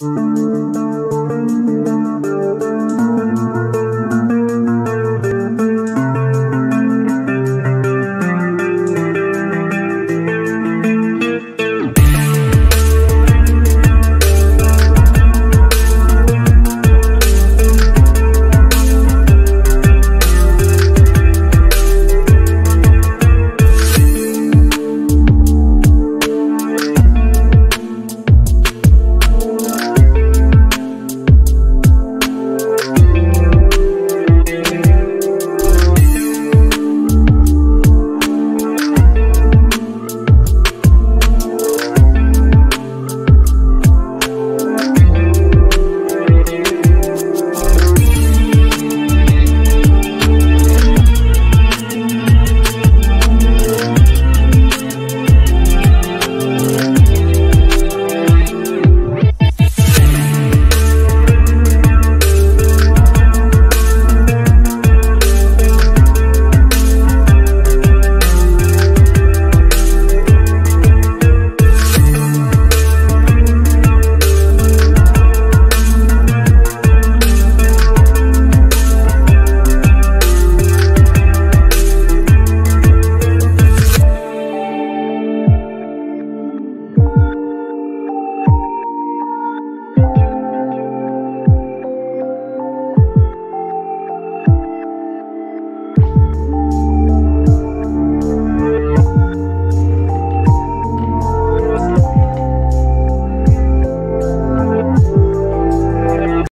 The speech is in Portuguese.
Música